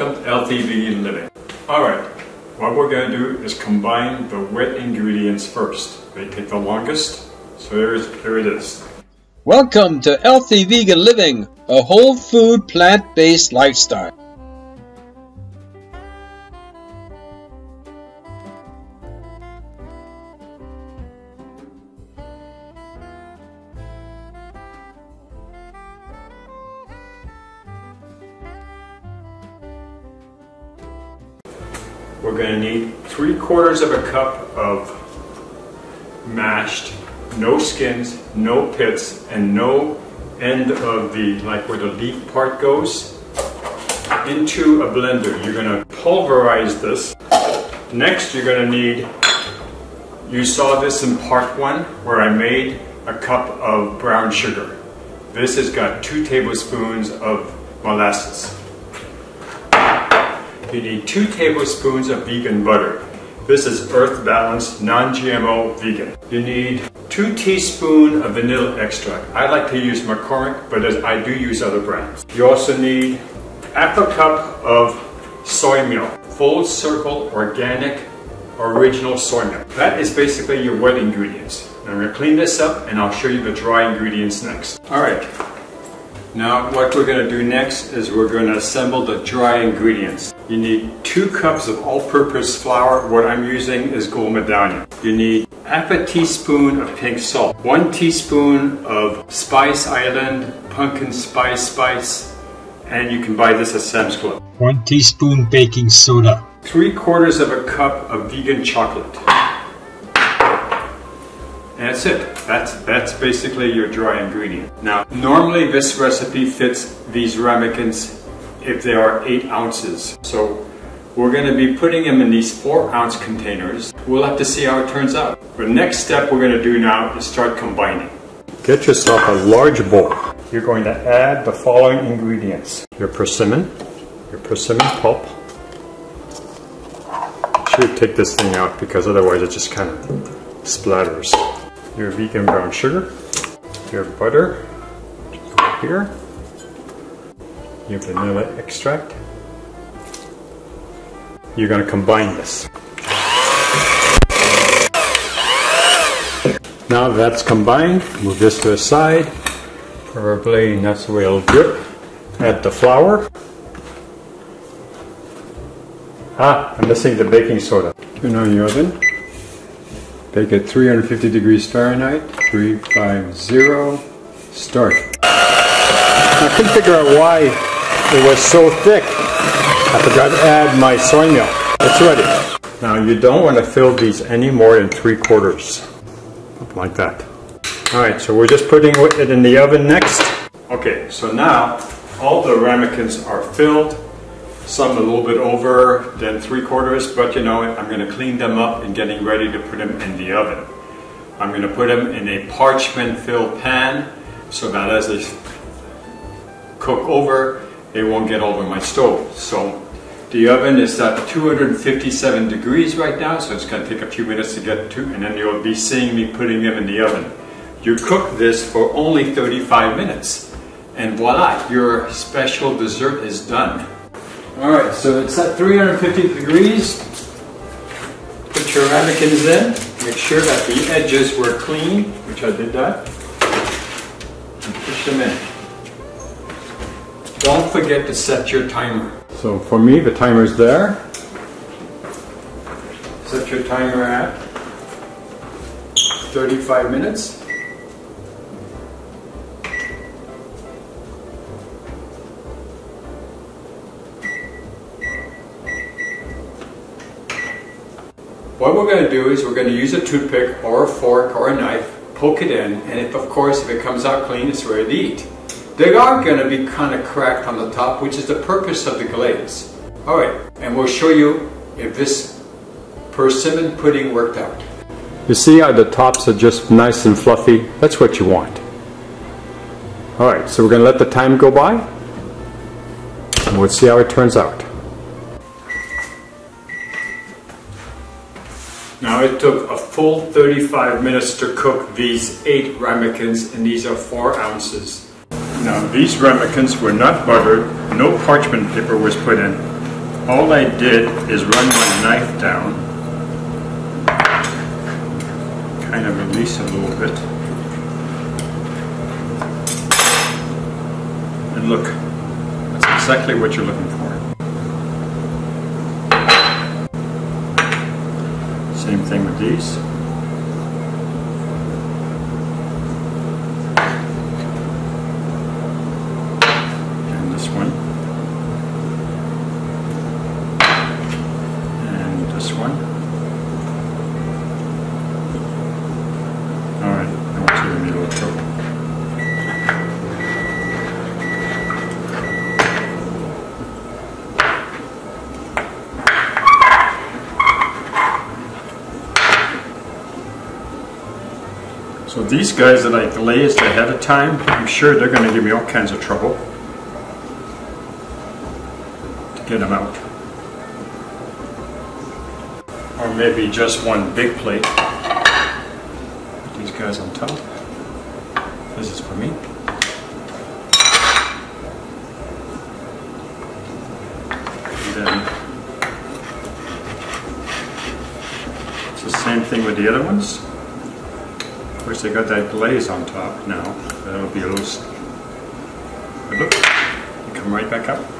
Welcome to Vegan Living. Alright, what we're going to do is combine the wet ingredients first. They take the longest, so there's, there it is. Welcome to Healthy Vegan Living, a whole food plant based lifestyle. We're going to need three quarters of a cup of mashed, no skins, no pits, and no end of the, like where the leaf part goes, into a blender. You're going to pulverize this. Next, you're going to need, you saw this in part one, where I made a cup of brown sugar. This has got two tablespoons of molasses. You need two tablespoons of vegan butter. This is earth balanced, non-GMO vegan. You need two teaspoons of vanilla extract. I like to use McCormick, but I do use other brands. You also need half a cup of soy milk, full circle organic original soy milk. That is basically your wet ingredients. I'm to clean this up and I'll show you the dry ingredients next. All right, now what we're going to do next is we're going to assemble the dry ingredients. You need two cups of all-purpose flour. What I'm using is gold medallion. You need half a teaspoon of pink salt, one teaspoon of Spice Island pumpkin spice spice, and you can buy this at Sam's Club. One teaspoon baking soda. Three quarters of a cup of vegan chocolate. And that's it. That's, that's basically your dry ingredient. Now, normally this recipe fits these ramekins if they are 8 ounces. So we're going to be putting them in these 4 ounce containers. We'll have to see how it turns out. The next step we're going to do now is start combining. Get yourself a large bowl. You're going to add the following ingredients. Your persimmon, your persimmon pulp. Should take this thing out because otherwise it just kind of splatters. Your vegan brown sugar, your butter, here, your vanilla extract. You're going to combine this. Now that's combined, move this to the side. Probably that's the way it'll drip. Add the flour. Ah, I'm missing the baking soda. Turn on your oven. Bake at 350 degrees Fahrenheit. 350. Start. I couldn't figure out why it was so thick. I forgot to add my soy milk. It's ready. Now you don't want to fill these any more than three quarters. Like that. Alright, so we're just putting it in the oven next. Okay, so now all the ramekins are filled. Some a little bit over than three quarters, but you know I'm going to clean them up and getting ready to put them in the oven. I'm going to put them in a parchment filled pan so that as they cook over, it won't get over my stove. So the oven is at 257 degrees right now, so it's going to take a few minutes to get to, and then you'll be seeing me putting them in the oven. You cook this for only 35 minutes, and voila, your special dessert is done. All right, so it's at 350 degrees. Put your ramekins in. Make sure that the edges were clean, which I did that, and push them in. Don't forget to set your timer. So for me, the timer's there. Set your timer at 35 minutes. What we're going to do is we're going to use a toothpick or a fork or a knife, poke it in, and if, of course, if it comes out clean, it's ready to eat. They are going to be kind of cracked on the top, which is the purpose of the glaze. Alright, and we'll show you if this persimmon pudding worked out. You see how the tops are just nice and fluffy? That's what you want. Alright, so we're going to let the time go by, and we'll see how it turns out. Now it took a full 35 minutes to cook these 8 ramekins and these are 4 ounces. Now these ramekins were not buttered, no parchment paper was put in. all I did is run my knife down, kind of release a little bit, and look, that's exactly what you're looking for. Same thing with these. And this one. And this one. Alright, I want you to need a little trouble. So these guys that I glazed ahead of time, I'm sure they're going to give me all kinds of trouble to get them out. Or maybe just one big plate. Put these guys on top. This is for me. And then it's the same thing with the other ones. Course, they got that glaze on top now. That'll be a little. come right back up.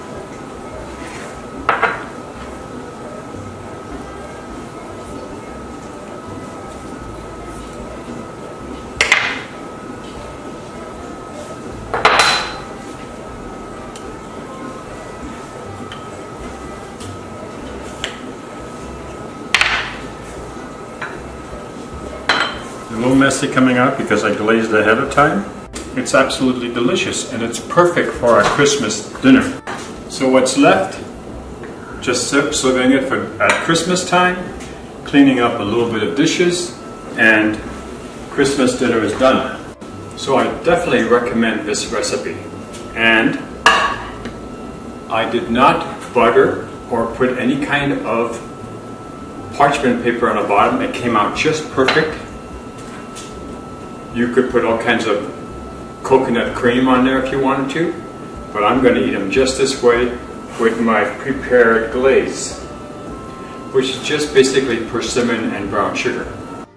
Messy coming out because I glazed ahead of time. It's absolutely delicious and it's perfect for our Christmas dinner. So what's left? Just ser- serving it for at Christmas time, cleaning up a little bit of dishes, and Christmas dinner is done. So I definitely recommend this recipe. And I did not butter or put any kind of parchment paper on the bottom. It came out just perfect. You could put all kinds of coconut cream on there if you wanted to, but I'm going to eat them just this way with my prepared glaze, which is just basically persimmon and brown sugar.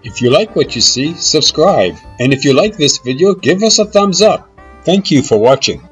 If you like what you see, subscribe. And if you like this video, give us a thumbs up. Thank you for watching.